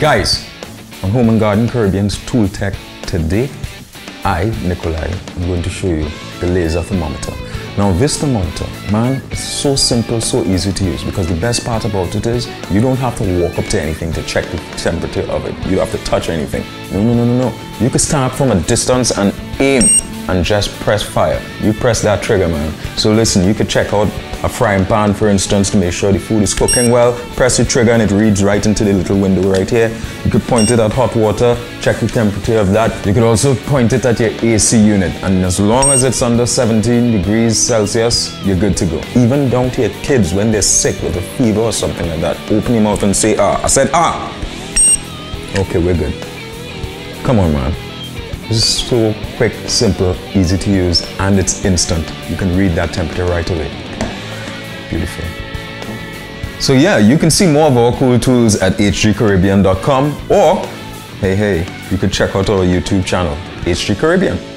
Guys, on Home and Garden Caribbean's Tool Tech today, I, Nikolai, am going to show you the laser thermometer. Now this thermometer, man, it's so simple, so easy to use because the best part about it is you don't have to walk up to anything to check the temperature of it. You don't have to touch anything. No, no, no, no, no. You can up from a distance and aim and just press fire. You press that trigger, man. So listen, you could check out a frying pan, for instance, to make sure the food is cooking well. Press the trigger and it reads right into the little window right here. You could point it at hot water, check the temperature of that. You could also point it at your AC unit, and as long as it's under 17 degrees Celsius, you're good to go. Even down to your kids when they're sick with a fever or something like that, open your mouth and say ah. I said ah. Okay, we're good. Come on, man. Is so quick, simple, easy to use, and it's instant. You can read that temperature right away. Beautiful. So yeah, you can see more of our cool tools at hgcaribbean.com or, hey, hey, you could check out our YouTube channel, HG Caribbean.